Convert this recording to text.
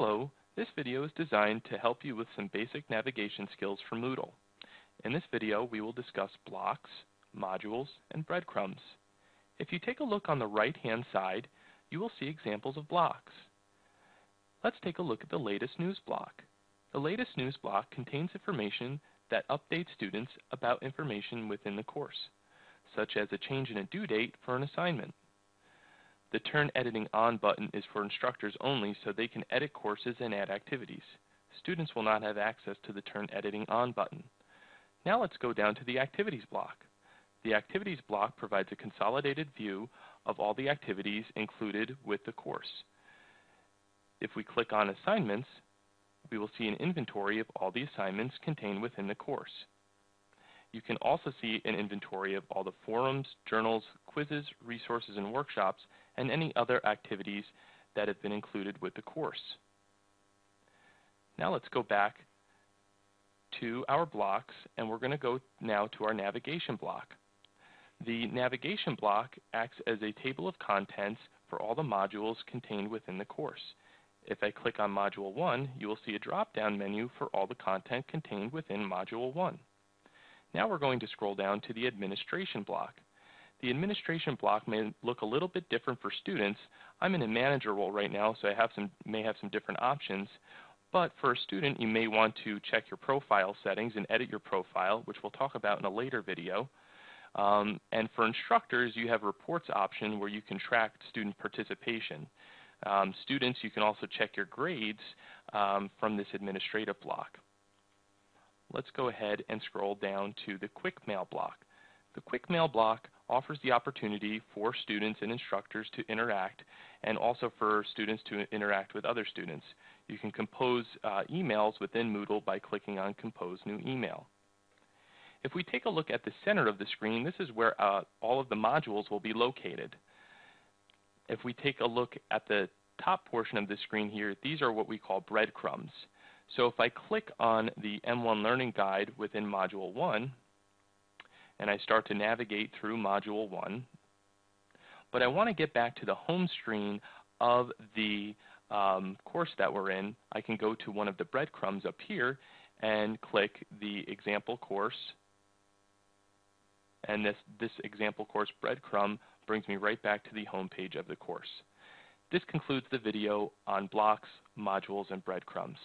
Hello, this video is designed to help you with some basic navigation skills for Moodle. In this video, we will discuss blocks, modules, and breadcrumbs. If you take a look on the right-hand side, you will see examples of blocks. Let's take a look at the latest news block. The latest news block contains information that updates students about information within the course, such as a change in a due date for an assignment. The Turn Editing On button is for instructors only so they can edit courses and add activities. Students will not have access to the Turn Editing On button. Now let's go down to the Activities block. The Activities block provides a consolidated view of all the activities included with the course. If we click on Assignments, we will see an inventory of all the assignments contained within the course. You can also see an inventory of all the forums, journals, quizzes, resources, and workshops, and any other activities that have been included with the course. Now let's go back to our blocks, and we're going to go now to our navigation block. The navigation block acts as a table of contents for all the modules contained within the course. If I click on Module 1, you will see a drop-down menu for all the content contained within Module 1. Now we're going to scroll down to the administration block. The administration block may look a little bit different for students. I'm in a manager role right now, so I have some, may have some different options. But for a student, you may want to check your profile settings and edit your profile, which we'll talk about in a later video. Um, and for instructors, you have reports option where you can track student participation. Um, students, you can also check your grades um, from this administrative block let's go ahead and scroll down to the Quick Mail block. The Quick Mail block offers the opportunity for students and instructors to interact and also for students to interact with other students. You can compose uh, emails within Moodle by clicking on Compose New Email. If we take a look at the center of the screen, this is where uh, all of the modules will be located. If we take a look at the top portion of the screen here, these are what we call breadcrumbs. So if I click on the M1 Learning Guide within Module 1, and I start to navigate through Module 1, but I want to get back to the home screen of the um, course that we're in, I can go to one of the breadcrumbs up here and click the example course. And this, this example course breadcrumb brings me right back to the home page of the course. This concludes the video on blocks, modules, and breadcrumbs.